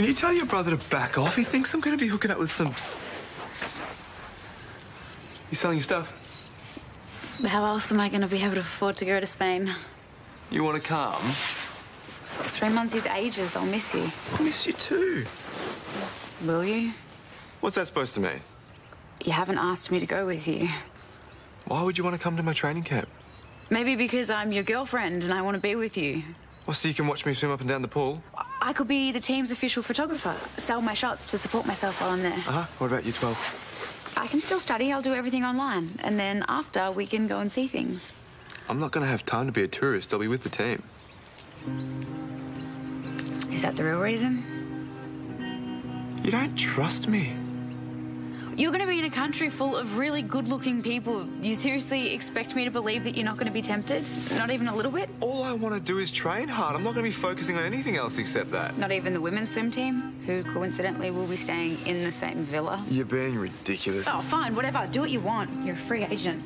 Can you tell your brother to back off? He thinks I'm going to be hooking up with some. You selling your stuff? How else am I going to be able to afford to go to Spain? You want to come? Three months is ages. I'll miss you. I'll miss you too. Will you? What's that supposed to mean? You haven't asked me to go with you. Why would you want to come to my training camp? Maybe because I'm your girlfriend and I want to be with you. Well, so you can watch me swim up and down the pool? I could be the team's official photographer, sell my shots to support myself while I'm there. Uh huh. What about Year 12? I can still study, I'll do everything online. And then after, we can go and see things. I'm not going to have time to be a tourist. I'll be with the team. Is that the real reason? You don't trust me. You're going to be in a country full of really good looking people. You seriously expect me to believe that you're not going to be tempted? Not even a little bit? All I want to do is train hard. I'm not going to be focusing on anything else except that. Not even the women's swim team, who coincidentally will be staying in the same villa? You're being ridiculous. Oh, fine, whatever. Do what you want. You're a free agent.